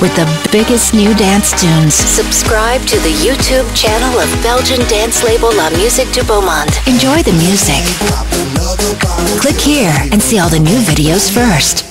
with the biggest new dance tunes. Subscribe to the YouTube channel of Belgian dance label La Musique du Beau Monde. Enjoy the music. Click here and see all the new videos first.